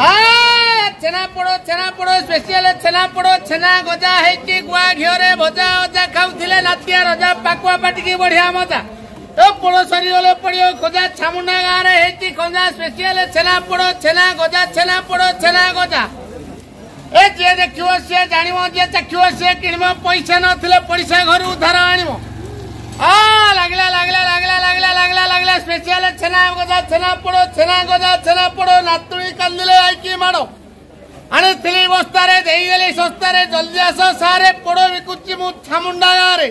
হ্যাঁ ଛେନାପୋଡ଼ ଛେନାପୋଡ଼ ସ୍ପେଶିଆଲ ଛେନାପୋଡ଼ ଛେନା ଗଜା ହେଇକି ଗୁଆ ଘିଅରେ ଭଜା ଅଜା ଖାଉଥିଲେ ନାତିଆ ରଜା ପାକୁଆ ପାଟିକି ବଢିଆ ମଜା ତ ପୋଳ ସରିଗଲେ ପଡ଼ିବ ଖୋଜା ଛାମୁଣ୍ଡା ଗାଁରେ ହେଇଛି ଖଞ୍ଜା ସ୍ପେଶିଆଲ ଛେନାପୋଡ଼ ଛେନା ଗଜା ଛେନାପୋଡ଼ ଛେନା ଗଜା ଏ ଯିଏ ଦେଖିବ ସିଏ ଜାଣିବ ଯିଏ ଚାଖିବ ସିଏ କିଣିବ ପଇସା ନଥିଲେ ପଡ଼ିଶା ଘରୁ ଉଦ୍ଧାର ଆଣିବ ଆ ଲାଗିଲା ଲାଗିଲା लागला लागला लागला स्पेशल छना गोदा छना पडो छना गोदा छना पडो नातुई कंदले आईकी माडो आणि तिले वस्ता रे देई गेली सस्ता रे जल्दी आसो सारे पडो विकुची मु छामुंडा रे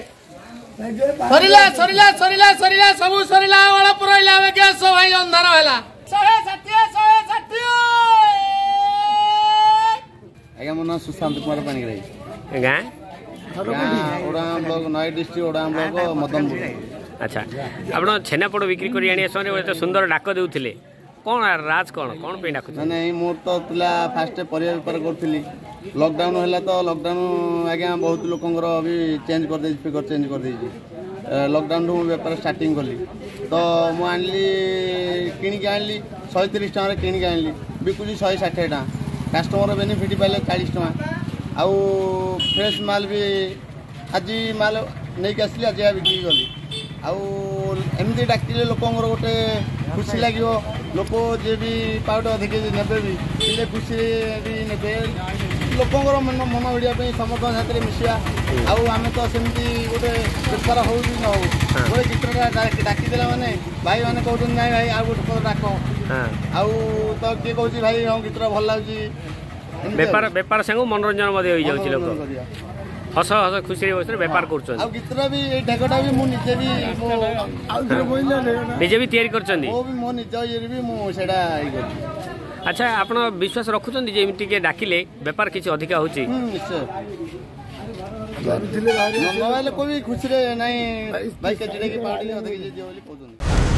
सरीला सरीला सरीला सरीला सबु सब सरीला वाला पुरो इला वे के सब भाई अंधार होला सोए सत्य सोए सत्य आगे मन सुशांत कुमार पानी करे गा ओडा हम लोग नई डिस्ट्रिक्ट ओडा हम लोग मदनपुर আচ্ছা আপনার ছেনাপোড় বিক্রি করে আনি আসলে এত সুন্দর ডাক দেউলে কোণ রাজ কোণ কোণ পাই ডাকুছ না এই মোর তো পিলা ফার্স্ট পরিবার বেপার করছিলি লকডাউন হলে তো লকডাউন আজ্ঞা বহুত লোকর বি চেঞ্জ করে দিয়েছি ফিগর চেঞ্জ করে দিয়েছি লকডাউন মু বেপার স্টার্টিং কলি তো মু আনলি কিনিকি আনলি শহে তিরিশ টাকার কিনিকি আনলি বিকুছি শহে ষাঠিয়ে টাকা কাস্টমর বেনিফিট পাইলে চাଳିଶ টাকা আউ ফ্রেশ মাল বি আজি মাল নেইকি আসলি আজি বিক্রি কলি ଆଉ ଏମିତି ଡାକିଲେ ଲୋକଙ୍କର ଗୋଟେ ଖୁସି ଲାଗିବ ଲୋକ ଯିଏ ବି ପାଉଟେ ଅଧିକ ନେବେ ବି ହେଲେ ଖୁସି ବି ନେବେ ଲୋକଙ୍କର ମନ ମନ ଉଡ଼ିବା ପାଇଁ ସମସ୍ତଙ୍କ ସାଥିରେ ମିଶିବା ଆଉ ଆମେ ତ ସେମିତି ଗୋଟେ ବେପାର ହେଉ କି ନ ହଉ ଗୋଟେ ଚିତ୍ରଟା ଡାକିଦେଲା ମାନେ ଭାଇମାନେ କହୁଛନ୍ତି ନାଇଁ ଭାଇ ଆଉ ଗୋଟେ କଥା ଡାକ ଆଉ ତ କିଏ କହୁଛି ଭାଇ ହଁ ଚିତ୍ର ଭଲ ଲାଗୁଛି ବେପାର ବେପାର ସାଙ୍ଗକୁ ମନୋରଞ୍ଜନ ମଧ୍ୟ ହେଇଯାଉଛି ଲୋକ ହସ ହସ ଖୁସିରେ ବସିରେ ବେପାର କରୁଛନ୍ତି ଆଉ ଗୀତର ବି ଏଇ ଢେକଟା ବି ମୁଁ ନିଜେ ବି ନିଜେ ବି ତିଆରି କରିଛନ୍ତି ମୋ ନିଜ ଇଏରେ ବି ମୁଁ ସେଇଟା ଇଏ କରୁଛି ଆଚ୍ଛା ଆପଣ ବିଶ୍ୱାସ ରଖୁଛନ୍ତି ଯେ ଏମିତି ଟିକେ ଡାକିଲେ ବେପାର କିଛି ଅଧିକା ହେଉଛି ନିଶ୍ଚୟ ନହେଲେ କୋବି ଖୁସିରେ ନାଇଁ ବାଇକ୍ କେଜିଟା କି ପାହାଡ଼ି ଅଧିକ ଯିଏ ବୋଲି କହୁଛନ୍ତି